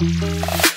Música